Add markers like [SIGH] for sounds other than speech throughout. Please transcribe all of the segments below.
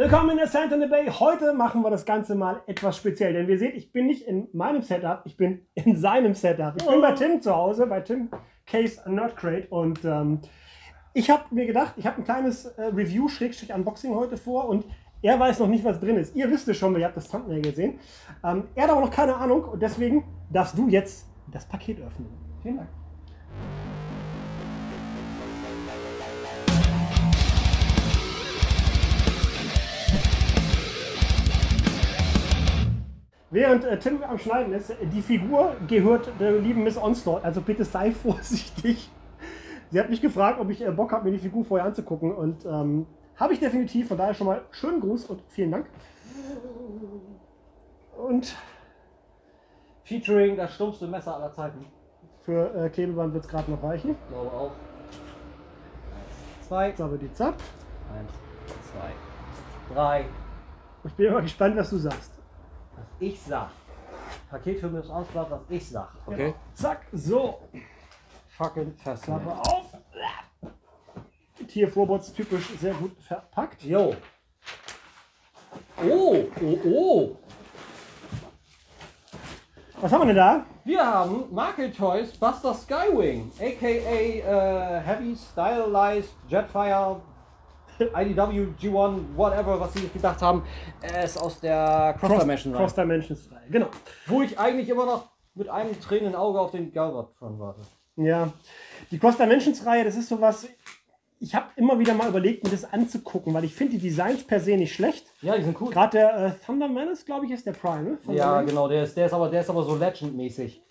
Willkommen in der Santa Bay. Heute machen wir das Ganze mal etwas speziell, denn wir sehen, ich bin nicht in meinem Setup, ich bin in seinem Setup. Ich bin bei Tim zu Hause, bei Tim Case Nerd Crate und ähm, ich habe mir gedacht, ich habe ein kleines äh, Review-Unboxing heute vor und er weiß noch nicht, was drin ist. Ihr wisst es schon, weil ihr habt das Thumbnail gesehen. Ähm, er hat aber noch keine Ahnung und deswegen darfst du jetzt das Paket öffnen. Vielen Dank. Während äh, Tim am Schneiden ist, die Figur gehört der lieben Miss Onslaught, also bitte sei [LAUGHS] vorsichtig. Sie hat mich gefragt, ob ich äh, Bock habe, mir die Figur vorher anzugucken und ähm, habe ich definitiv, von daher schon mal schönen Gruß und vielen Dank. Und Featuring das stumpfste Messer aller Zeiten. für äh, Klebeband wird es gerade noch reichen. Ich glaube auch. Eins, zwei, aber die Zap. eins, zwei, drei. Ich bin immer gespannt, was du sagst. Ich sag. Paket für Miss Onslaught, was ich sag. Okay? Zack, so. Fucking fest. Klappe auf. TF Robots typisch sehr gut verpackt. Jo. Oh, oh, oh. Was haben wir denn da? Wir haben Market Toys Buster Skywing, aka äh, Heavy Stylized Jetfire IDW G1, whatever, was sie gedacht haben. Ist aus der Cross Dimension Cross Dimensions 3. Genau. Wo ich eigentlich immer noch mit einem tränenden Auge auf den Galvatron warte. Ja. Die Cross Dimensions Reihe, das ist sowas. Ich habe immer wieder mal überlegt, mir das anzugucken, weil ich finde die Designs per se nicht schlecht. Ja, die sind cool. Gerade der äh, Thunder Menace, glaube ich, ist der Prime. Ne? Ja, Menace. genau, der ist, der ist aber, der ist aber so Legend-mäßig.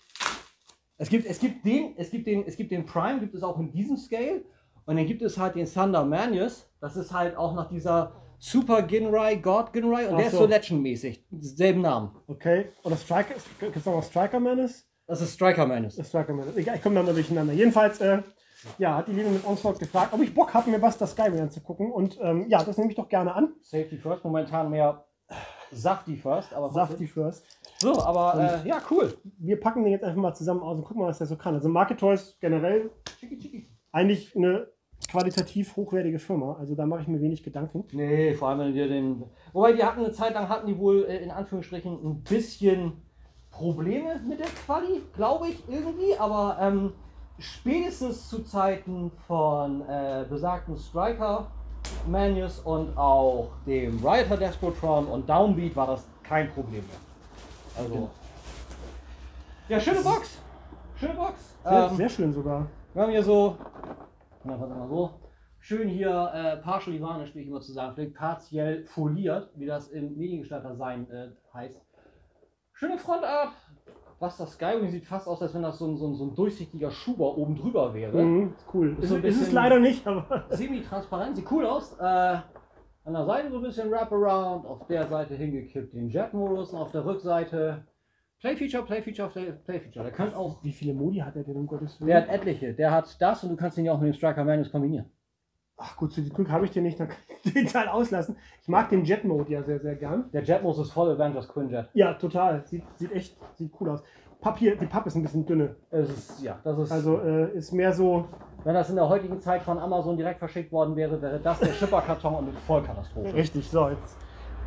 Es gibt, es gibt den, es gibt den, es gibt den Prime, gibt es auch in diesem Scale. Und dann gibt es halt den Thunder Manius. Das ist halt auch nach dieser Super Ginrai, God Ginrai. Und Ach der ist so. so Legend-mäßig. Selben Namen. Okay. Oder Striker. Gibt es noch Striker Menace? Das ist Striker Manius. Das Striker Menace. Egal, ich komme da mal durcheinander. Jedenfalls, äh, ja, hat die Liebe mit Onslaught gefragt, ob ich Bock habe, mir Buster Skyway anzugucken. Und ähm, ja, das nehme ich doch gerne an. Safety First, momentan mehr Safety First. Aber Safety first. So, aber äh, ja, cool. Wir packen den jetzt einfach mal zusammen aus und gucken mal, was der so kann. Also Market Toys generell eigentlich eine qualitativ hochwertige Firma. Also da mache ich mir wenig Gedanken. Nee, vor allem wenn dir den. Wobei die hatten eine Zeit lang hatten die wohl äh, in Anführungsstrichen ein bisschen Probleme mit der Quali, glaube ich, irgendwie, aber ähm, spätestens zu Zeiten von äh, besagten Striker Manius und auch dem Rioter Despotron und Downbeat war das kein Problem mehr. Also. Ja, schöne Box! Schöne Box! Sehr, Ähm, sehr schön sogar. wir haben hier so, na, warte mal so, schön hier äh, partially varnished, wie ich immer zu sagen pflege, partiell foliert, wie das im Mediengestalter sein äh, heißt. Schöne Frontart. Was das Skywing sieht fast aus, als wenn das so ein, so ein, so ein durchsichtiger Schuber oben drüber wäre. Mhm, cool. Ist so ein ist es bisschen- leider nicht, aber. Semi-transparent, sieht cool aus. Äh, an der Seite so ein bisschen Wraparound, auf der Seite hingekippt den Jet-Modus und auf der Rückseite Playfeature, Playfeature, Play- Playfeature. Der kann auch Wie viele Modi hat er denn um Gottes Willen? Der hat etliche. Der hat das und du kannst ihn ja auch mit dem Striker Manus kombinieren. Ach gut, zu dem Glück habe ich den nicht, dann kann ich den Teil auslassen. Ich mag den Jet Mode ja sehr, sehr gern. Der Jetmos ist voll Avengers Quinjet. Ja, total. Sieht, sieht echt sieht cool aus. Papier, die Pappe ist ein bisschen dünne. Es ist, ja, das ist. Also äh, ist mehr so. wenn das in der heutigen Zeit von Amazon direkt verschickt worden wäre, wäre das der Schipperkarton und eine Vollkatastrophe. Richtig, so jetzt.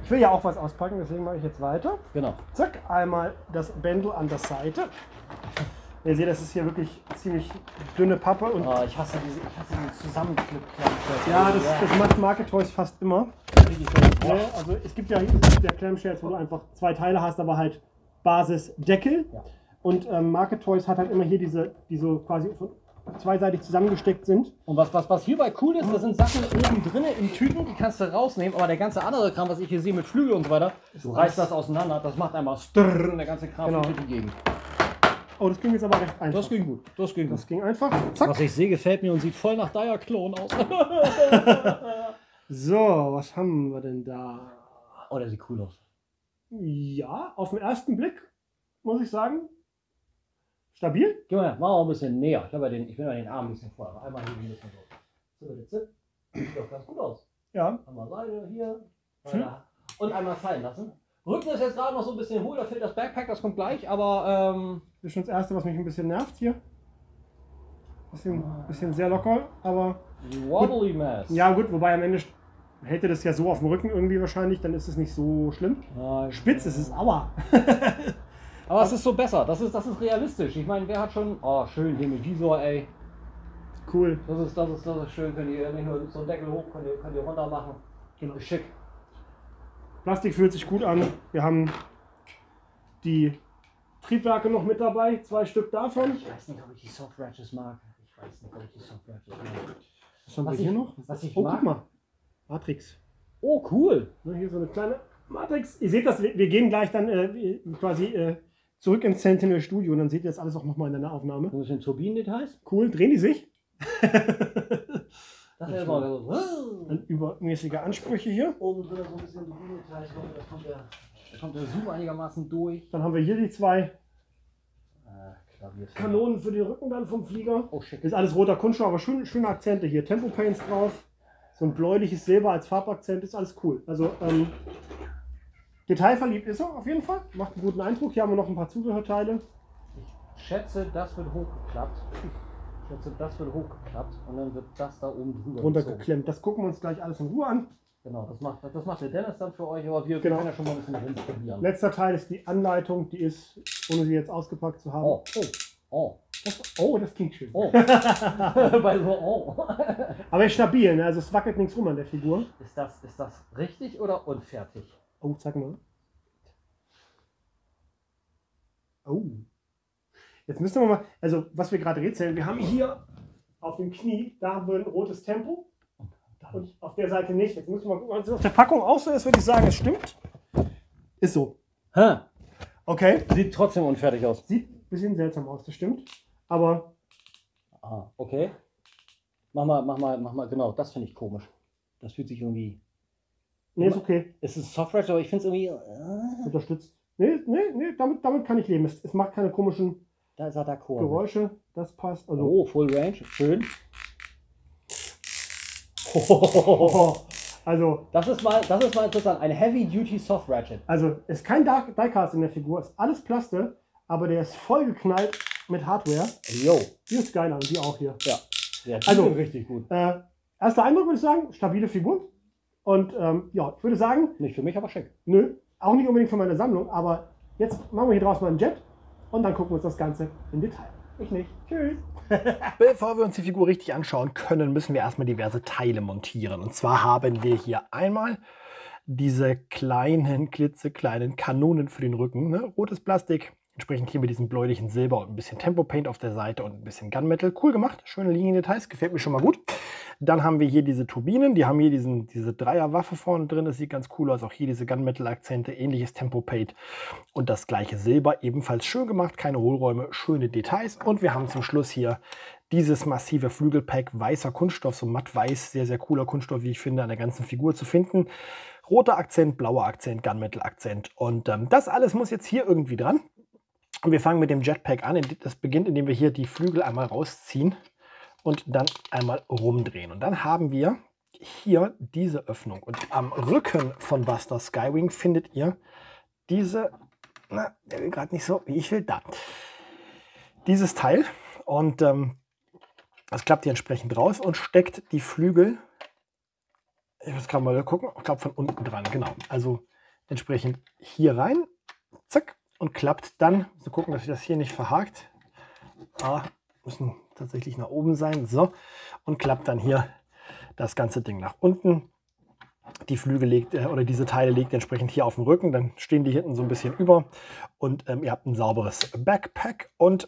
Ich will ja auch was auspacken, deswegen mache ich jetzt weiter. Genau. Zack, einmal das Bändel an der Seite. Ihr seht, das ist hier wirklich ziemlich dünne Pappe und Oh, ich hasse diese, ich hasse diese zusammenklipp ja, das, das macht Market Toys fast immer. Ne? Also es gibt ja es gibt ja Clamshells, wo du einfach zwei Teile hast, aber halt Basis Deckel. Ja. Und ähm, Market Toys hat halt immer hier diese, die so quasi von- zweiseitig zusammengesteckt sind. Und was, was, was hierbei cool ist, da sind Sachen oben drin in Tüten, die kannst du rausnehmen, aber der ganze andere Kram, was ich hier sehe mit Flügel und so weiter, du reißt das auseinander, das macht einmal Strrrr und der ganze Kram Genau. fliegt die Gegend. Oh, das ging jetzt aber recht einfach. Das ging gut, das ging Das gut. ging einfach. Zack. Was ich sehe, gefällt mir und sieht voll nach Dire-Klon aus. [LAUGHS] So, was haben wir denn da? oh, der sieht cool aus. Ja, auf den ersten Blick muss ich sagen, stabil. Geh mal, mach mal ein bisschen näher. Ich, hab ja den, ich bin ja den Arm ein bisschen vor. aber Einmal hier ein bisschen so. Bitte, zip. Sieht doch ganz gut aus. Ja, Einmal Seite hier. Hm. Und einmal fallen lassen. Rücken ist jetzt gerade noch so ein bisschen hohl, da fehlt das Backpack, das kommt gleich, aber ähm, das ist schon das erste, was mich ein bisschen nervt hier. Bisschen, bisschen sehr locker, aber wobbly Mess. ja gut, wobei am Ende hätte das ja so auf dem Rücken irgendwie wahrscheinlich, dann ist es nicht so schlimm. Nein. Spitz ist es, aua. [LAUGHS] Aber es ist so besser. Das ist, das ist realistisch. Ich meine, wer hat schon. Oh, schön hier mit Visor, ey. cool. Das ist, das ist, das ist schön. Könnt ihr nicht nur so einen Deckel hoch, könnt ihr, könnt ihr runter machen. Genau. Schick. Plastik fühlt sich gut an. Wir haben die Triebwerke noch mit dabei, zwei Stück davon. Ich weiß nicht, ob ich die Soft mag. Ich weiß nicht, ob ich die Soft mag. Was haben wir hier noch? was ich oh, mag- guck mal. Matrix. Oh, cool. Hier so eine kleine Matrix. Ihr seht das, wir, wir gehen gleich dann äh, quasi äh, zurück ins Sentinel Studio und dann seht ihr das alles auch nochmal in der Aufnahme. Ein bisschen Turbinendetails. Cool, drehen die sich? Das ist immer so. Dann übermäßige Ansprüche hier. Oben drin so ein bisschen Turbinendetails. Da kommt der, da kommt der Zoom einigermaßen durch. Dann haben wir hier die zwei Klavierfilm. Kanonen für den Rücken dann vom Flieger. Oh. Ist alles roter Kunststoff, aber schön, schöne Akzente hier. Tempo Paints drauf. So ein bläuliches Silber als Farbakzent ist alles cool. Also ähm, detailverliebt ist er auf jeden Fall. Macht einen guten Eindruck. Hier haben wir noch ein paar Zubehörteile. Ich schätze, das wird hochgeklappt. Ich schätze, das wird hochgeklappt und dann wird das da oben drüber runtergeklemmt. Das gucken wir uns gleich alles in Ruhe an. Genau, das macht, das macht der Dennis dann für euch, aber wir Genau. können ja schon mal ein bisschen rumprobieren. Letzter Teil ist die Anleitung. Die ist, ohne sie jetzt ausgepackt zu haben. Oh, oh, oh, Das, oh, das klingt schön. oh. [LAUGHS] Bei so, oh. Aber ist stabil, ne? also es wackelt nichts rum an der Figur. Ist das, ist das richtig oder unfertig? Oh, zeig mal. Oh. Jetzt müssen wir mal, also was wir gerade rätseln, wir haben hier auf dem Knie, da haben wir ein rotes Tempo und auf der Seite nicht. Jetzt müssen wir mal gucken, ob es auf der Packung auch so ist, würde ich sagen, es stimmt. Ist so. Hä? Okay. Sieht trotzdem unfertig aus. Sieht ein bisschen seltsam aus, das stimmt. Aber Ah, okay. Mach mal, mach mal, mach mal, genau, das finde ich komisch. Das fühlt sich irgendwie. Nee, ist okay. Es ist Software, aber ich finde es irgendwie. Äh, Unterstützt. Nee, nee, nee, damit, damit kann ich leben. Es, es macht keine komischen da ist er d'accord. Geräusche. Das passt. Also, Oh, Full Range, schön. oh, [LAUGHS] also Das ist mal, das ist mal interessant. Ein Heavy Duty Soft Ratchet. Also ist kein Dark- Diecast in der Figur, ist alles Plaste, aber der ist vollgeknallt mit Hardware. Yo. Die ist geiler und die auch hier. Ja. Ja, die Also- richtig gut. Äh, erster Eindruck würde ich sagen, stabile Figur. Und ähm, ja, ich würde sagen, Nicht für mich, aber schick. nö, auch nicht unbedingt für meine Sammlung, aber jetzt machen wir hier draus mal einen Jet und dann gucken wir uns das Ganze im Detail. Ich nicht. Tschüss. [LAUGHS] Bevor wir uns die Figur richtig anschauen können, müssen wir erstmal diverse Teile montieren. Und zwar haben wir hier einmal diese kleinen, klitzekleinen Kanonen für den Rücken. Ne? Rotes Plastik, entsprechend hier mit diesem bläulichen Silber und ein bisschen Tempo Paint auf der Seite und ein bisschen Gunmetal. Cool gemacht, schöne Liniendetails, gefällt mir schon mal gut. Dann haben wir hier diese Turbinen, die haben hier diesen, diese Dreierwaffe vorne drin, das sieht ganz cool aus. Auch hier diese Gunmetal-Akzente, ähnliches Tempo Paint und das gleiche Silber, ebenfalls schön gemacht, keine Hohlräume, schöne Details. Und wir haben zum Schluss hier dieses massive Flügelpack, weißer Kunststoff, so matt-weiß, sehr, sehr cooler Kunststoff, wie ich finde, an der ganzen Figur zu finden. Roter Akzent, blauer Akzent, Gunmetal-Akzent. Und ähm, das alles muss jetzt hier irgendwie dran. Und wir fangen mit dem Jetpack an. Das beginnt, indem wir hier die Flügel einmal rausziehen und dann einmal rumdrehen. Und dann haben wir hier diese Öffnung. Und am Rücken von Buster Skywing findet ihr diese, na, der will gerade nicht so, wie ich will, da. Dieses Teil. Und ähm, das klappt hier entsprechend raus und steckt die Flügel, ich muss gerade mal gucken, ich glaube von unten dran, genau. Also entsprechend hier rein, zack, und klappt dann, so gucken, dass das hier nicht verhakt. Ah, müssen tatsächlich nach oben sein, so, und klappt dann hier das ganze Ding nach unten. Die Flügel legt, äh, oder diese Teile legt entsprechend hier auf dem Rücken, dann stehen die hinten so ein bisschen über und ähm, ihr habt ein sauberes Backpack und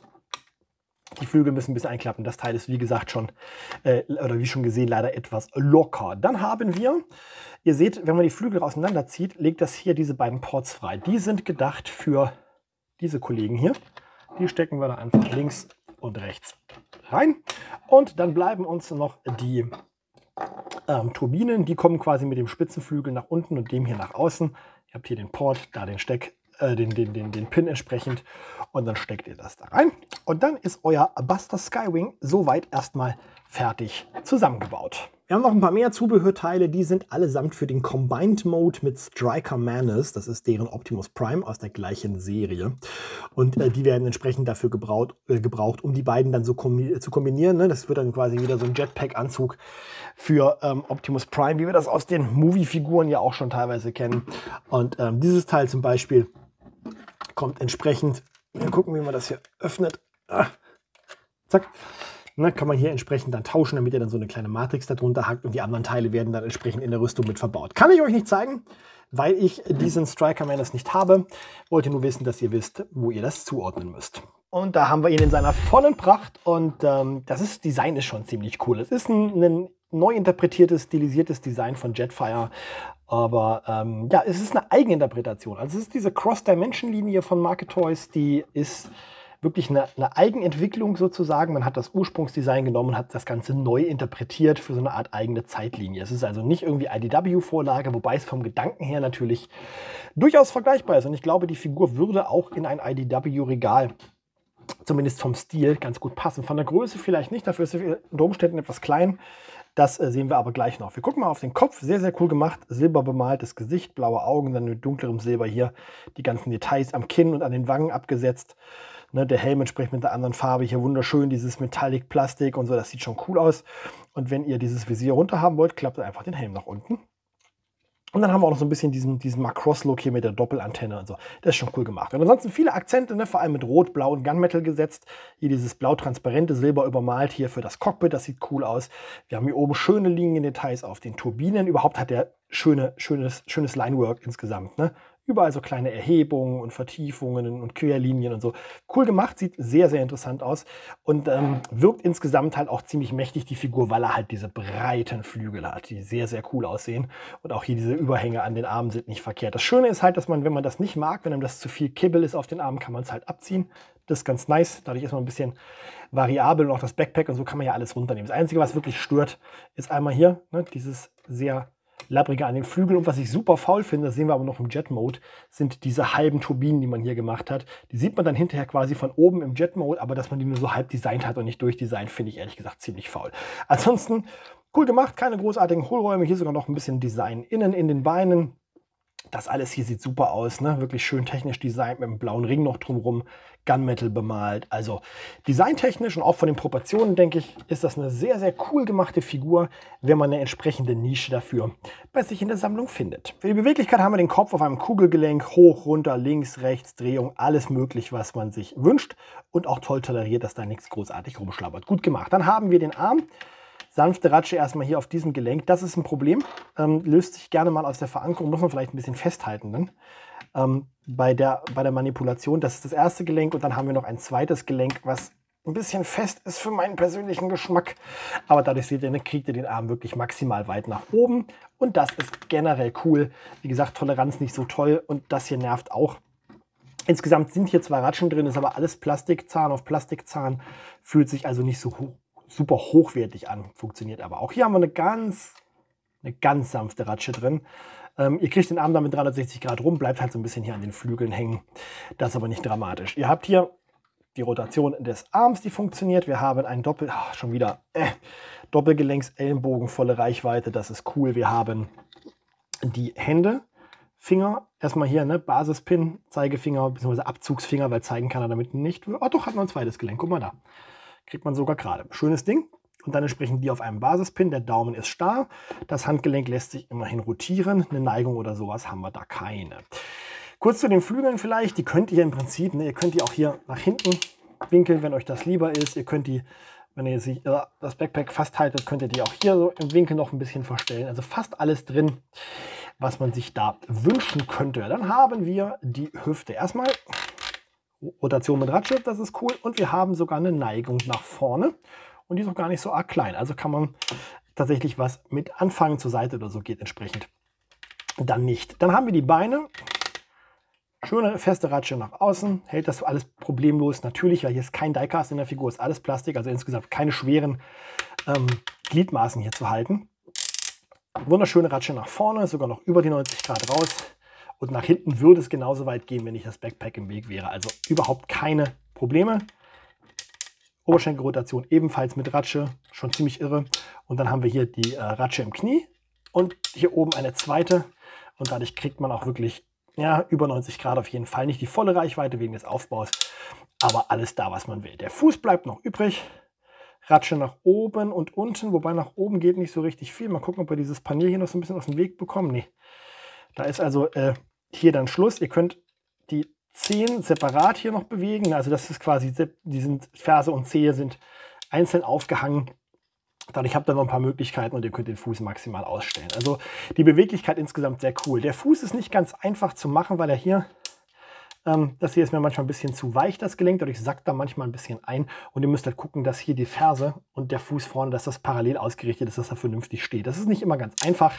die Flügel müssen ein bisschen einklappen. Das Teil ist, wie gesagt, schon, äh, oder wie schon gesehen, leider etwas locker. Dann haben wir, ihr seht, wenn man die Flügel auseinanderzieht, legt das hier diese beiden Ports frei. Die sind gedacht für diese Kollegen hier. Die stecken wir da einfach links und rechts rein. Und dann bleiben uns noch die ähm, Turbinen. Die kommen quasi mit dem Spitzenflügel nach unten und dem hier nach außen. Ihr habt hier den Port, da den Steck, äh, den, den, den, den Pin entsprechend. Und dann steckt ihr das da rein. Und dann ist euer Buster Skywing soweit erstmal fertig zusammengebaut. Wir haben noch ein paar mehr Zubehörteile, die sind allesamt für den Combined Mode mit Striker Manus. Das ist deren Optimus Prime aus der gleichen Serie. Und äh, die werden entsprechend dafür gebraucht, äh, gebraucht um die beiden dann so kombi zu kombinieren. Ne? Das wird dann quasi wieder so ein Jetpack-Anzug für ähm, Optimus Prime, wie wir das aus den Movie-Figuren ja auch schon teilweise kennen. Und ähm, dieses Teil zum Beispiel kommt entsprechend, wir gucken, wie man das hier öffnet. Ah, zack Ne, kann man hier entsprechend dann tauschen, damit ihr dann so eine kleine Matrix darunter hackt und die anderen Teile werden dann entsprechend in der Rüstung mit verbaut. Kann ich euch nicht zeigen, weil ich diesen Striker Manus nicht habe. Wollte nur wissen, dass ihr wisst, wo ihr das zuordnen müsst. Und da haben wir ihn in seiner vollen Pracht und ähm, das ist, Design ist schon ziemlich cool. Es ist ein, ein neu interpretiertes, stilisiertes Design von Jetfire. Aber ähm, ja, es ist eine Eigeninterpretation. Also es ist diese Cross-Dimension-Linie von Market Toys, die ist wirklich eine, eine, Eigenentwicklung sozusagen. Man hat das Ursprungsdesign genommen und hat das Ganze neu interpretiert für so eine Art eigene Zeitlinie. Es ist also nicht irgendwie IDW-Vorlage, wobei es vom Gedanken her natürlich durchaus vergleichbar ist. Und ich glaube, die Figur würde auch in ein IDW-Regal zumindest vom Stil ganz gut passen. Von der Größe vielleicht nicht, dafür ist sie unter Umständen etwas klein. Das äh, sehen wir aber gleich noch. Wir gucken mal auf den Kopf. Sehr, sehr cool gemacht. Silber bemaltes Gesicht, blaue Augen, dann mit dunklerem Silber hier die ganzen Details am Kinn und an den Wangen abgesetzt. Ne, der Helm entspricht mit der anderen Farbe hier wunderschön, dieses Metallic Plastik und so, das sieht schon cool aus. Und wenn ihr dieses Visier runter haben wollt, klappt einfach den Helm nach unten. Und dann haben wir auch noch so ein bisschen diesen, diesen Macross-Look hier mit der Doppelantenne und so. Das ist schon cool gemacht. Und ansonsten viele Akzente, ne, vor allem mit Rot, Blau und Gunmetal gesetzt. Hier dieses blau-transparente Silber übermalt hier für das Cockpit, das sieht cool aus. Wir haben hier oben schöne Liniendetails auf den Turbinen. Überhaupt hat der schöne, schönes, schönes Linework insgesamt. Ne? Überall so kleine Erhebungen und Vertiefungen und Querlinien und so. Cool gemacht, sieht sehr, sehr interessant aus und ähm, wirkt insgesamt halt auch ziemlich mächtig, die Figur, weil er halt diese breiten Flügel hat, die sehr, sehr cool aussehen. Und auch hier diese Überhänge an den Armen sind nicht verkehrt. Das Schöne ist halt, dass man, wenn man das nicht mag, wenn einem das zu viel Kibbel ist auf den Armen, kann man es halt abziehen. Das ist ganz nice. Dadurch ist man ein bisschen variabel und auch das Backpack und so kann man ja alles runternehmen. Das Einzige, was wirklich stört, ist einmal hier ne, dieses sehr Labbrige an den Flügeln. Und was ich super faul finde, das sehen wir aber noch im Jet-Mode, sind diese halben Turbinen, die man hier gemacht hat. Die sieht man dann hinterher quasi von oben im Jet-Mode, aber dass man die nur so halb designt hat und nicht durchdesignt, finde ich ehrlich gesagt ziemlich faul. Ansonsten cool gemacht, keine großartigen Hohlräume. Hier sogar noch ein bisschen Design innen in den Beinen. Das alles hier sieht super aus, ne? wirklich schön technisch designt mit einem blauen Ring noch drumherum. Gunmetal bemalt. Also designtechnisch und auch von den Proportionen, denke ich, ist das eine sehr, sehr cool gemachte Figur, wenn man eine entsprechende Nische dafür bei sich in der Sammlung findet. Für die Beweglichkeit haben wir den Kopf auf einem Kugelgelenk, hoch, runter, links, rechts, Drehung, alles möglich, was man sich wünscht und auch toll toleriert, dass da nichts großartig rumschlabbert. Gut gemacht. Dann haben wir den Arm. Sanfte Ratsche erstmal hier auf diesem Gelenk. Das ist ein Problem. Ähm, löst sich gerne mal aus der Verankerung. Muss man vielleicht ein bisschen festhalten. Dann ähm, bei, der, bei der Manipulation. Das ist das erste Gelenk und dann haben wir noch ein zweites Gelenk, was ein bisschen fest ist für meinen persönlichen Geschmack. Aber dadurch seht ihr, ne, kriegt ihr den Arm wirklich maximal weit nach oben. Und das ist generell cool. Wie gesagt, Toleranz nicht so toll und das hier nervt auch. Insgesamt sind hier zwei Ratschen drin, ist aber alles Plastikzahn auf Plastikzahn. Fühlt sich also nicht so hoch, super hochwertig an, funktioniert aber auch. Hier haben wir eine ganz, eine ganz sanfte Ratsche drin. Ähm, ihr kriegt den Arm damit 360 Grad rum, bleibt halt so ein bisschen hier an den Flügeln hängen. Das ist aber nicht dramatisch. Ihr habt hier die Rotation des Arms, die funktioniert. Wir haben ein Doppel, ach, schon wieder äh, Doppelgelenks-Ellenbogen, volle Reichweite. Das ist cool. Wir haben die Hände, Finger. Erstmal hier, ne, Basispin, Zeigefinger bzw. Abzugsfinger, weil zeigen kann er damit nicht. Oh, doch, hat noch ein zweites Gelenk. Guck mal da. Kriegt man sogar gerade. Schönes Ding und dann entsprechend die auf einem Basispin. Der Daumen ist starr. Das Handgelenk lässt sich immerhin rotieren. Eine Neigung oder sowas haben wir da keine. Kurz zu den Flügeln vielleicht. Die könnt ihr im Prinzip, ne, ihr könnt die auch hier nach hinten winkeln, wenn euch das lieber ist. Ihr könnt die, wenn ihr sich, äh, das Backpack fast haltet, könnt ihr die auch hier so im Winkel noch ein bisschen verstellen. Also fast alles drin, was man sich da wünschen könnte. Dann haben wir die Hüfte. Erstmal Rotation mit Radschiff, das ist cool. Und wir haben sogar eine Neigung nach vorne und die ist auch gar nicht so arg klein. Also kann man tatsächlich was mit anfangen zur Seite oder so geht entsprechend dann nicht. Dann haben wir die Beine. Schöne feste Ratsche nach außen, hält das alles problemlos. Natürlich, weil hier ist kein Diecast in der Figur, ist alles Plastik, also insgesamt keine schweren ähm, Gliedmaßen hier zu halten. Wunderschöne Ratsche nach vorne, sogar noch über die 90 Grad raus. Und nach hinten würde es genauso weit gehen, wenn nicht das Backpack im Weg wäre. Also überhaupt keine Probleme Oberschenkelrotation ebenfalls mit Ratsche, schon ziemlich irre. Und dann haben wir hier die äh, Ratsche im Knie und hier oben eine zweite. Und dadurch kriegt man auch wirklich ja, über 90 Grad auf jeden Fall. Nicht die volle Reichweite wegen des Aufbaus, aber alles da, was man will. Der Fuß bleibt noch übrig. Ratsche nach oben und unten, wobei nach oben geht nicht so richtig viel. Mal gucken, ob wir dieses Panier hier noch so ein bisschen aus dem Weg bekommen. Nee, da ist also äh, hier dann Schluss. Ihr könnt die Zehen separat hier noch bewegen. Also das ist quasi, die sind Ferse und Zehe sind einzeln aufgehangen. Dadurch habt ihr noch ein paar Möglichkeiten und ihr könnt den Fuß maximal ausstellen. Also die Beweglichkeit insgesamt sehr cool. Der Fuß ist nicht ganz einfach zu machen, weil er hier ähm, das hier ist mir manchmal ein bisschen zu weich, das Gelenk. Dadurch sackt da manchmal ein bisschen ein. Und ihr müsst halt gucken, dass hier die Ferse und der Fuß vorne, dass das parallel ausgerichtet ist, dass er vernünftig steht. Das ist nicht immer ganz einfach,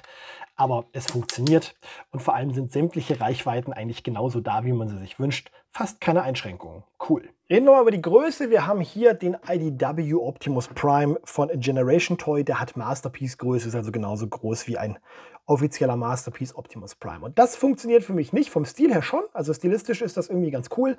aber es funktioniert. Und vor allem sind sämtliche Reichweiten eigentlich genauso da, wie man sie sich wünscht. Fast keine Einschränkungen. Cool. Reden wir mal über die Größe. Wir haben hier den IDW Optimus Prime von Generation Toy. Der hat Masterpiece Größe, ist also genauso groß wie ein offizieller Masterpiece Optimus Prime. Und das funktioniert für mich nicht, vom Stil her schon. Also stilistisch ist das irgendwie ganz cool.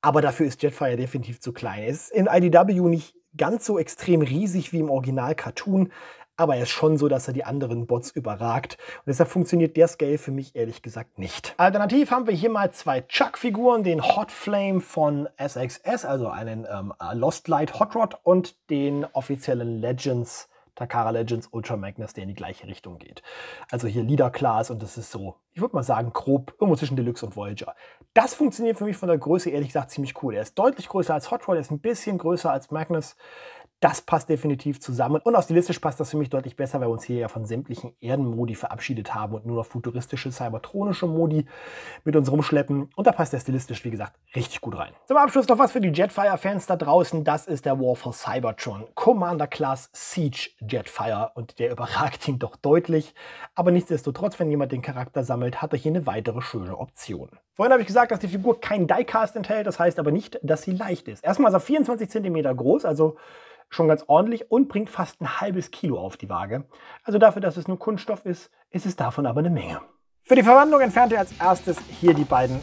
Aber dafür ist Jetfire definitiv zu klein. Es ist in IDW nicht ganz so extrem riesig wie im Original Cartoon, aber er ist schon so, dass er die anderen Bots überragt. Und deshalb funktioniert der Scale für mich ehrlich gesagt nicht. Alternativ haben wir hier mal zwei Chuck-Figuren, den Hot Flame von SXS, also einen ähm, Lost Light Hot Rod und den offiziellen Legends Takara Legends Ultra Magnus, der in die gleiche Richtung geht. Also hier Leader Class und das ist so, ich würde mal sagen, grob irgendwo zwischen Deluxe und Voyager. Das funktioniert für mich von der Größe ehrlich gesagt ziemlich cool. Er ist deutlich größer als Hot Rod, er ist ein bisschen größer als Magnus. Das passt definitiv zusammen. Und auch stilistisch passt das für mich deutlich besser, weil wir uns hier ja von sämtlichen Erdenmodi verabschiedet haben und nur noch futuristische, cybertronische Modi mit uns rumschleppen. Und da passt der stilistisch, wie gesagt, richtig gut rein. Zum Abschluss noch was für die Jetfire-Fans da draußen. Das ist der War for Cybertron Commander Class Siege Jetfire. Und der überragt ihn doch deutlich. Aber nichtsdestotrotz, wenn jemand den Charakter sammelt, hat er hier eine weitere schöne Option. Vorhin habe ich gesagt, dass die Figur kein Diecast enthält. Das heißt aber nicht, dass sie leicht ist. Erstmal ist er 24 cm groß, also schon ganz ordentlich und bringt fast ein halbes Kilo auf die Waage. Also dafür, dass es nur Kunststoff ist, ist es davon aber eine Menge. Für die Verwandlung entfernt er als erstes hier die beiden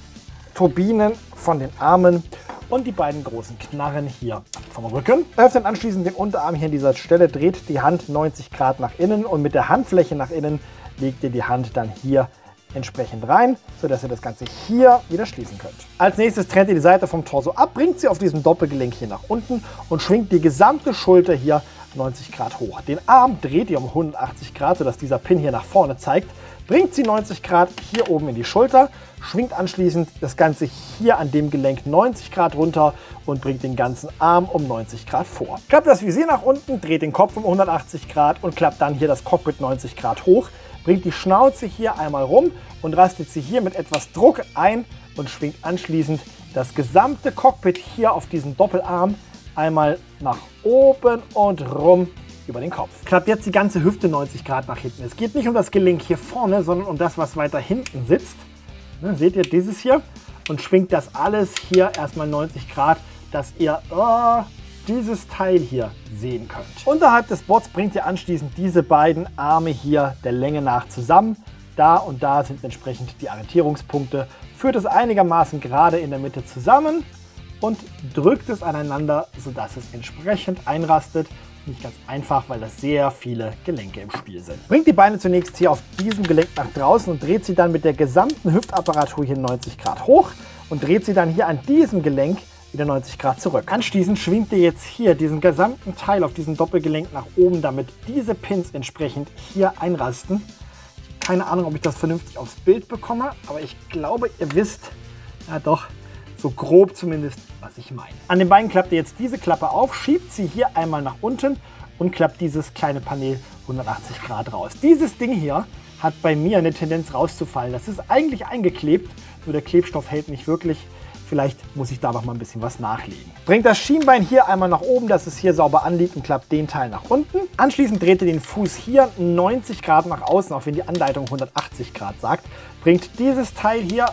Turbinen von den Armen und die beiden großen Knarren hier vom Rücken. Öffnet anschließend den Unterarm hier an dieser Stelle, dreht die Hand 90 Grad nach innen und mit der Handfläche nach innen legt ihr die Hand dann hier entsprechend rein, sodass ihr das Ganze hier wieder schließen könnt. Als nächstes trennt ihr die Seite vom Torso ab, bringt sie auf diesem Doppelgelenk hier nach unten und schwingt die gesamte Schulter hier 90 Grad hoch. Den Arm dreht ihr um 180 Grad, sodass dieser Pin hier nach vorne zeigt. Bringt sie 90 Grad hier oben in die Schulter, schwingt anschließend das Ganze hier an dem Gelenk 90 Grad runter und bringt den ganzen Arm um 90 Grad vor. Klappt das Visier nach unten, dreht den Kopf um 180 Grad und klappt dann hier das Cockpit 90 Grad hoch bringt die Schnauze hier einmal rum und rastet sie hier mit etwas Druck ein und schwingt anschließend das gesamte Cockpit hier auf diesen Doppelarm einmal nach oben und rum über den Kopf. Klappt jetzt die ganze Hüfte 90 Grad nach hinten. Es geht nicht um das Gelenk hier vorne, sondern um das, was weiter hinten sitzt. Ne, seht ihr dieses hier? Und schwingt das alles hier erstmal 90 Grad, dass ihr oh, dieses Teil hier sehen könnt. Unterhalb des Bots bringt ihr anschließend diese beiden Arme hier der Länge nach zusammen. Da und da sind entsprechend die Orientierungspunkte. Führt es einigermaßen gerade in der Mitte zusammen und drückt es aneinander, sodass es entsprechend einrastet. Nicht ganz einfach, weil das sehr viele Gelenke im Spiel sind. Bringt die Beine zunächst hier auf diesem Gelenk nach draußen und dreht sie dann mit der gesamten Hüftapparatur hier 90 Grad hoch und dreht sie dann hier an diesem Gelenk wieder 90 Grad zurück. Anschließend schwingt ihr jetzt hier diesen gesamten Teil auf diesem Doppelgelenk nach oben, damit diese Pins entsprechend hier einrasten. Keine Ahnung, ob ich das vernünftig aufs Bild bekomme, aber ich glaube, ihr wisst, ja doch, so grob zumindest, was ich meine. An den Beinen klappt ihr jetzt diese Klappe auf, schiebt sie hier einmal nach unten und klappt dieses kleine Panel 180 Grad raus. Dieses Ding hier hat bei mir eine Tendenz rauszufallen. Das ist eigentlich eingeklebt, nur der Klebstoff hält nicht wirklich. Vielleicht muss ich da noch mal ein bisschen was nachlegen. Bringt das Schienbein hier einmal nach oben, dass es hier sauber anliegt und klappt den Teil nach unten. Anschließend dreht ihr den Fuß hier 90 Grad nach außen, auch wenn die Anleitung 180 Grad sagt. Bringt dieses Teil hier,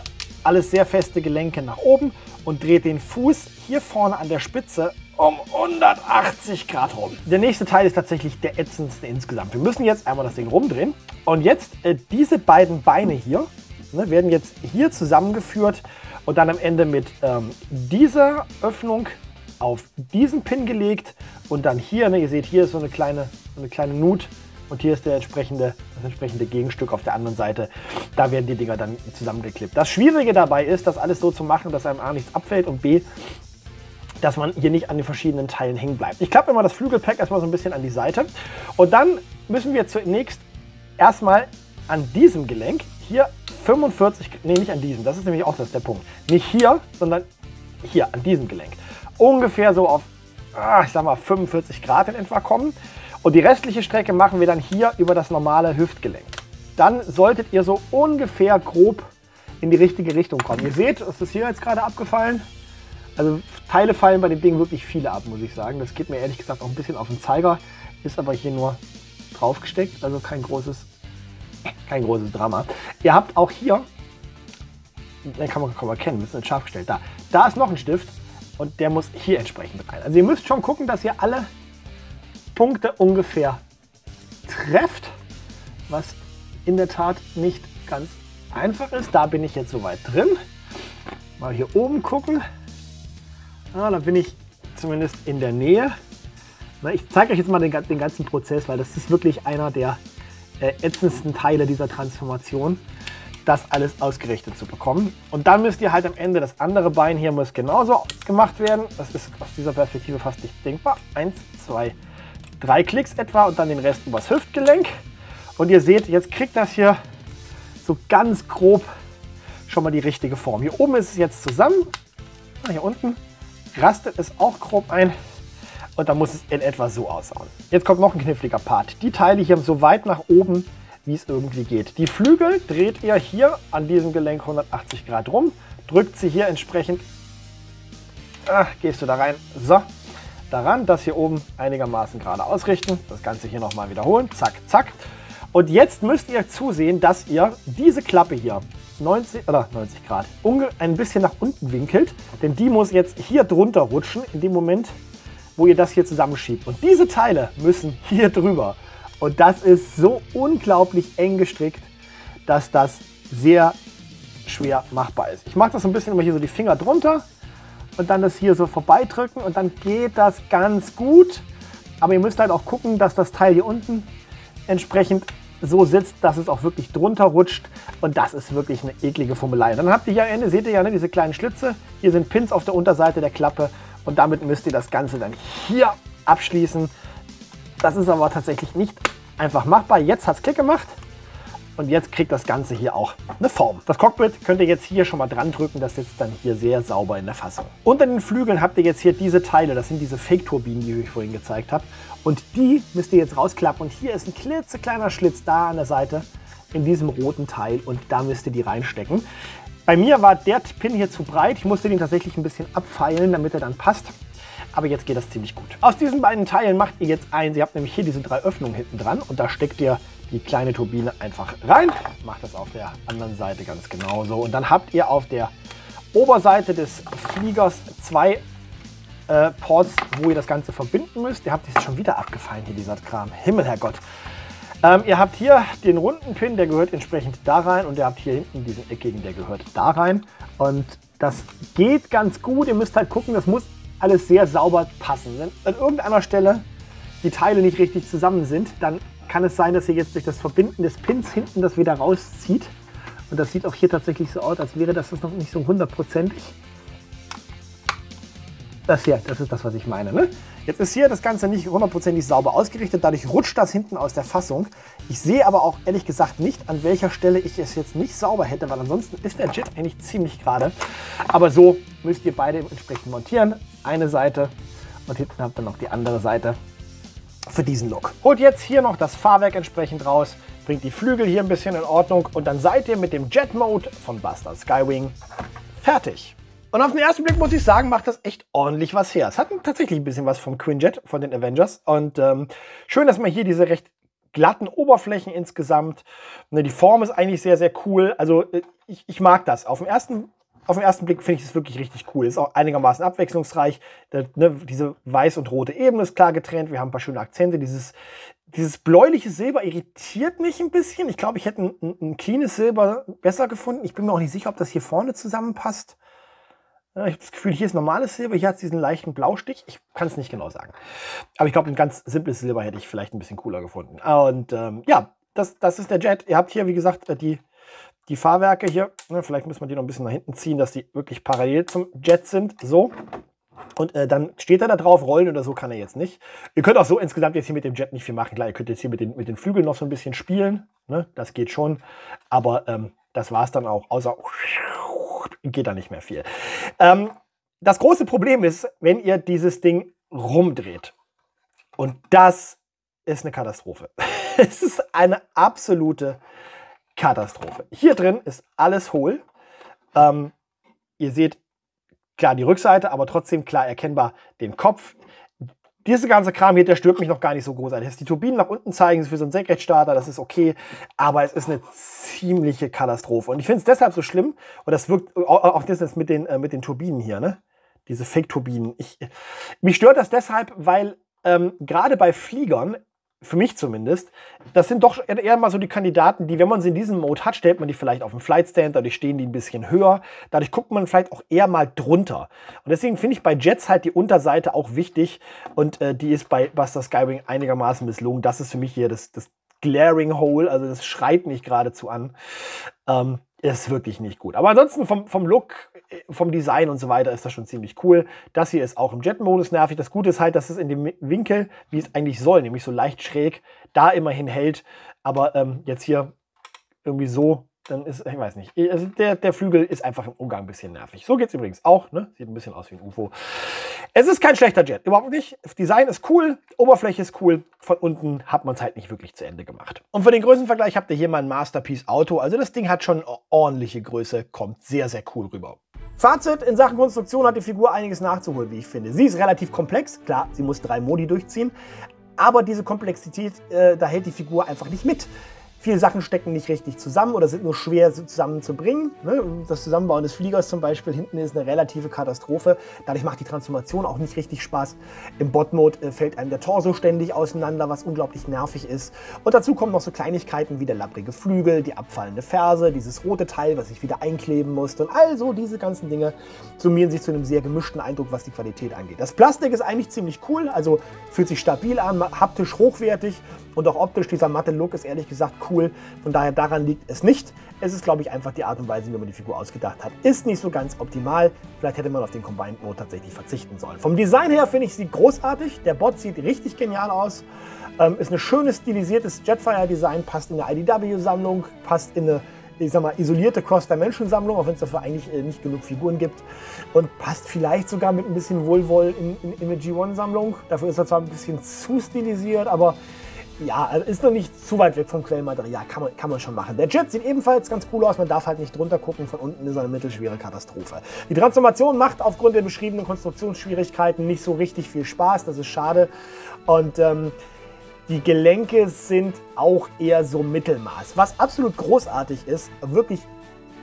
alles sehr feste Gelenke nach oben und dreht den Fuß hier vorne an der Spitze um 180 Grad rum. Der nächste Teil ist tatsächlich der ätzendste insgesamt. Wir müssen jetzt einmal das Ding rumdrehen und jetzt äh, diese beiden Beine hier ne, werden jetzt hier zusammengeführt und dann am Ende mit ähm, dieser Öffnung auf diesen Pin gelegt und dann hier, ne, ihr seht, hier ist so eine kleine, eine kleine Nut und hier ist der entsprechende, das entsprechende Gegenstück auf der anderen Seite. Da werden die Dinger dann zusammengeklippt. Das Schwierige dabei ist, das alles so zu machen, dass einem A nichts abfällt und B, dass man hier nicht an den verschiedenen Teilen hängen bleibt. Ich klappe immer das Flügelpack erstmal so ein bisschen an die Seite und dann müssen wir zunächst erstmal an diesem Gelenk hier 45, nee, nicht an diesem, das ist nämlich auch das der Punkt. Nicht hier, sondern hier an diesem Gelenk. Ungefähr so auf, ah, ich sag mal, 45 Grad in etwa kommen. Und die restliche Strecke machen wir dann hier über das normale Hüftgelenk. Dann solltet ihr so ungefähr grob in die richtige Richtung kommen. Ihr seht, es ist hier jetzt gerade abgefallen. Also Teile fallen bei dem Ding wirklich viele ab, muss ich sagen. Das geht mir ehrlich gesagt auch ein bisschen auf den Zeiger, ist aber hier nur draufgesteckt, also kein großes, kein großes Drama. Ihr habt auch hier, den kann man kaum erkennen, ein bisschen scharf gestellt, da. Da ist noch ein Stift und der muss hier entsprechend rein. Also ihr müsst schon gucken, dass ihr alle Punkte ungefähr trefft, was in der Tat nicht ganz einfach ist. Da bin ich jetzt soweit drin. Mal hier oben gucken. Ah, da bin ich zumindest in der Nähe. Ich zeige euch jetzt mal den, den, ganzen Prozess, weil das ist wirklich einer der äh, ätzendsten Teile dieser Transformation, das alles ausgerichtet zu bekommen. Und dann müsst ihr halt am Ende, das andere Bein hier muss genauso gemacht werden. Das ist aus dieser Perspektive fast nicht denkbar. Eins, zwei, drei Klicks etwa und dann den Rest übers Hüftgelenk. Und ihr seht, jetzt kriegt das hier so ganz grob schon mal die richtige Form. Hier oben ist es jetzt zusammen. Ah, hier unten rastet es auch grob ein und dann muss es in etwa so aussehen. Jetzt kommt noch ein kniffliger Part. Die Teile hier so weit nach oben, wie es irgendwie geht. Die Flügel dreht ihr hier an diesem Gelenk 180 Grad rum, drückt sie hier entsprechend, ah, gehst du da rein, so, daran, das hier oben einigermaßen gerade ausrichten, das Ganze hier nochmal wiederholen, zack, zack. Und jetzt müsst ihr zusehen, dass ihr diese Klappe hier 90, oder 90 Grad ein bisschen nach unten winkelt, denn die muss jetzt hier drunter rutschen in dem Moment, wo ihr das hier zusammenschiebt. Und diese Teile müssen hier drüber. Und das ist so unglaublich eng gestrickt, dass das sehr schwer machbar ist. Ich mache das so ein bisschen immer hier so die Finger drunter und dann das hier so vorbeidrücken und dann geht das ganz gut. Aber ihr müsst halt auch gucken, dass das Teil hier unten entsprechend so sitzt, dass es auch wirklich drunter rutscht. Und das ist wirklich eine eklige Fummelei. Dann habt ihr hier am Ende, seht ihr ja, ne, diese kleinen Schlitze. Hier sind Pins auf der Unterseite der Klappe. Und damit müsst ihr das Ganze dann hier abschließen. Das ist aber tatsächlich nicht einfach machbar. Jetzt hat es Klick gemacht. Und jetzt kriegt das Ganze hier auch eine Form. Das Cockpit könnt ihr jetzt hier schon mal dran drücken. Das sitzt dann hier sehr sauber in der Fassung. Unter den Flügeln habt ihr jetzt hier diese Teile. Das sind diese Fake-Turbinen, die ich vorhin gezeigt habe. Und die müsst ihr jetzt rausklappen. Und hier ist ein klitzekleiner Schlitz da an der Seite in diesem roten Teil. Und da müsst ihr die reinstecken. Bei mir war der Pin hier zu breit. Ich musste den tatsächlich ein bisschen abfeilen, damit er dann passt. Aber jetzt geht das ziemlich gut. Aus diesen beiden Teilen macht ihr jetzt eins. Ihr habt nämlich hier diese drei Öffnungen hinten dran. Und da steckt ihr die kleine Turbine einfach rein. Macht das auf der anderen Seite ganz genauso. Und dann habt ihr auf der Oberseite des Fliegers zwei äh, Ports, wo ihr das Ganze verbinden müsst. Ihr habt es schon wieder abgefallen hier, dieser Kram. Himmel, Herrgott. Ähm, ihr habt hier den runden Pin, der gehört entsprechend da rein. Und ihr habt hier hinten diesen eckigen, der gehört da rein. Und das geht ganz gut. Ihr müsst halt gucken, das muss alles sehr sauber passen. Wenn an irgendeiner Stelle die Teile nicht richtig zusammen sind, dann kann es sein, dass ihr jetzt durch das Verbinden des Pins hinten das wieder rauszieht. Und das sieht auch hier tatsächlich so aus, als wäre das noch nicht so hundertprozentig. Das hier, das ist das, was ich meine. Ne? Jetzt ist hier das Ganze nicht hundertprozentig sauber ausgerichtet, dadurch rutscht das hinten aus der Fassung. Ich sehe aber auch ehrlich gesagt nicht, an welcher Stelle ich es jetzt nicht sauber hätte, weil ansonsten ist der Jet eigentlich ziemlich gerade. Aber so müsst ihr beide entsprechend montieren. Eine Seite und hinten habt ihr noch die andere Seite für diesen Look. Holt jetzt hier noch das Fahrwerk entsprechend raus, bringt die Flügel hier ein bisschen in Ordnung und dann seid ihr mit dem Jet Mode von Buster Skywing fertig. Und auf den ersten Blick muss ich sagen, macht das echt ordentlich was her. Es hat tatsächlich ein bisschen was vom Quinjet, von den Avengers. Und ähm, schön, dass man hier diese recht glatten Oberflächen insgesamt. Ne, die Form ist eigentlich sehr, sehr cool. Also äh, ich, ich mag das. Auf den ersten auf den ersten Blick finde ich es wirklich richtig cool. Ist auch einigermaßen abwechslungsreich. Der, ne, diese weiß und rote Ebene ist klar getrennt. Wir haben ein paar schöne Akzente. Dieses, dieses bläuliche Silber irritiert mich ein bisschen. Ich glaube, ich hätte ein, ein, cleanes Silber besser gefunden. Ich bin mir auch nicht sicher, ob das hier vorne zusammenpasst. Ich habe das Gefühl, hier ist normales Silber, hier hat es diesen leichten Blaustich. Ich kann es nicht genau sagen. Aber ich glaube, ein ganz simples Silber hätte ich vielleicht ein bisschen cooler gefunden. Und ähm, ja, das, das ist der Jet. Ihr habt hier, wie gesagt, äh, die, die Fahrwerke hier. Ne, vielleicht müssen wir die noch ein bisschen nach hinten ziehen, dass die wirklich parallel zum Jet sind. So. Und äh, dann steht er da drauf, rollen oder so kann er jetzt nicht. Ihr könnt auch so insgesamt jetzt hier mit dem Jet nicht viel machen. Klar, ihr könnt jetzt hier mit den, mit den Flügeln noch so ein bisschen spielen. Ne? Das geht schon. Aber ähm, das war es dann auch. Außer geht da nicht mehr viel. Ähm, das große Problem ist, wenn ihr dieses Ding rumdreht. Und das ist eine Katastrophe. [LAUGHS] es ist eine absolute Katastrophe. Hier drin ist alles hohl. Ähm, ihr seht klar die Rückseite, aber trotzdem klar erkennbar den Kopf. Diese ganze Kram hier, der stört mich noch gar nicht so großartig. Die Turbinen nach unten zeigen für so einen Senkrechtstarter, das ist okay, aber es ist eine ziemliche Katastrophe. Und ich finde es deshalb so schlimm, und das wirkt auch das mit den, äh, mit den Turbinen hier, ne? Diese Fake-Turbinen. Mich stört das deshalb, weil ähm, gerade bei Fliegern für mich zumindest, das sind doch eher mal so die Kandidaten, die, wenn man sie in diesem Mode hat, stellt man die vielleicht auf dem Flightstand, dadurch stehen die ein bisschen höher, dadurch guckt man vielleicht auch eher mal drunter. Und deswegen finde ich bei Jets halt die Unterseite auch wichtig und äh, die ist bei Buster Skywing einigermaßen misslungen. Das ist für mich hier das, das Glaring Hole, also das schreit mich geradezu an. Ähm, ist wirklich nicht gut. Aber ansonsten vom, vom Look, äh, vom Design und so weiter ist das schon ziemlich cool. Das hier ist auch im Jet-Modus nervig. Das Gute ist halt, dass es in dem Winkel, wie es eigentlich soll, nämlich so leicht schräg, da immerhin hält. Aber ähm, jetzt hier irgendwie so dann ist, ich weiß nicht, also der, der Flügel ist einfach im Umgang ein bisschen nervig. So geht es übrigens auch, ne? Sieht ein bisschen aus wie ein UFO. Es ist kein schlechter Jet, überhaupt nicht. Design ist cool, Oberfläche ist cool. Von unten hat man es halt nicht wirklich zu Ende gemacht. Und für den Größenvergleich habt ihr hier mal ein Masterpiece Auto. Also das Ding hat schon ordentliche Größe, kommt sehr, sehr cool rüber. Fazit, in Sachen Konstruktion hat die Figur einiges nachzuholen, wie ich finde. Sie ist relativ komplex, klar, sie muss drei Modi durchziehen, aber diese Komplexität, äh, da hält die Figur einfach nicht mit. Viele Sachen stecken nicht richtig zusammen oder sind nur schwer zusammenzubringen. Ne? Das Zusammenbauen des Fliegers zum Beispiel hinten ist eine relative Katastrophe. Dadurch macht die Transformation auch nicht richtig Spaß. Im Bot-Mode äh, fällt einem der Torso ständig auseinander, was unglaublich nervig ist. Und dazu kommen noch so Kleinigkeiten wie der lapprige Flügel, die abfallende Ferse, dieses rote Teil, was ich wieder einkleben musste. Und also diese ganzen Dinge summieren sich zu einem sehr gemischten Eindruck, was die Qualität angeht. Das Plastik ist eigentlich ziemlich cool, also fühlt sich stabil an, haptisch hochwertig und auch optisch, dieser matte Look ist ehrlich gesagt cool. Von daher daran liegt es nicht. Es ist, glaube ich, einfach die Art und Weise, wie man die Figur ausgedacht hat. Ist nicht so ganz optimal. Vielleicht hätte man auf den Combined Mode tatsächlich verzichten sollen. Vom Design her finde ich sie großartig. Der Bot sieht richtig genial aus. Ähm, ist ein schönes, stilisiertes Jetfire-Design. Passt in eine IDW-Sammlung. Passt in eine ich sag mal, isolierte Cross-Dimension-Sammlung, auch wenn es dafür eigentlich äh, nicht genug Figuren gibt. Und passt vielleicht sogar mit ein bisschen Wohlwoll in, in, in eine G1-Sammlung. Dafür ist er zwar ein bisschen zu stilisiert, aber ja, also ist noch nicht zu weit weg vom Quellmaterial, kann man, kann man schon machen. Der Jet sieht ebenfalls ganz cool aus, man darf halt nicht drunter gucken, von unten ist eine mittelschwere Katastrophe. Die Transformation macht aufgrund der beschriebenen Konstruktionsschwierigkeiten nicht so richtig viel Spaß, das ist schade. Und ähm, die Gelenke sind auch eher so Mittelmaß. Was absolut großartig ist, wirklich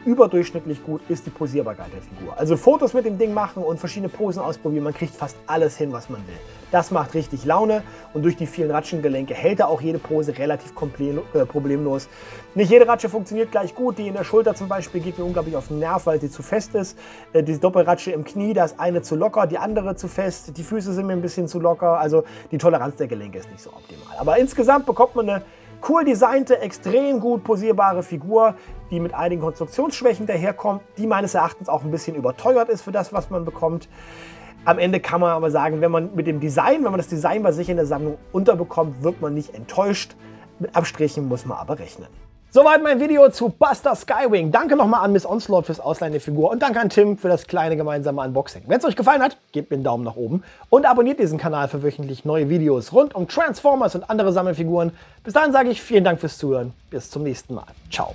überdurchschnittlich gut ist die Posierbarkeit der Figur. Also Fotos mit dem Ding machen und verschiedene Posen ausprobieren, man kriegt fast alles hin, was man will. Das macht richtig Laune und durch die vielen Ratschengelenke hält er auch jede Pose relativ äh, problemlos. Nicht jede Ratsche funktioniert gleich gut. Die in der Schulter zum Beispiel geht mir unglaublich auf den Nerv, weil sie zu fest ist. Äh, die Doppelratsche im Knie, da ist eine zu locker, die andere zu fest. Die Füße sind mir ein bisschen zu locker. Also die Toleranz der Gelenke ist nicht so optimal. Aber insgesamt bekommt man eine cool designte, extrem gut posierbare Figur, die mit einigen Konstruktionsschwächen daherkommt, die meines Erachtens auch ein bisschen überteuert ist für das, was man bekommt. Am Ende kann man aber sagen, wenn man mit dem Design, wenn man das Design bei sich in der Sammlung unterbekommt, wird man nicht enttäuscht. Mit Abstrichen muss man aber rechnen. Soweit mein Video zu Buster Skywing. Danke nochmal an Miss Onslaught fürs Ausleihen der Figur und danke an Tim für das kleine gemeinsame Unboxing. Wenn es euch gefallen hat, gebt mir einen Daumen nach oben und abonniert diesen Kanal für wöchentlich neue Videos rund um Transformers und andere Sammelfiguren. Bis dahin sage ich vielen Dank fürs Zuhören. Bis zum nächsten Mal. Ciao.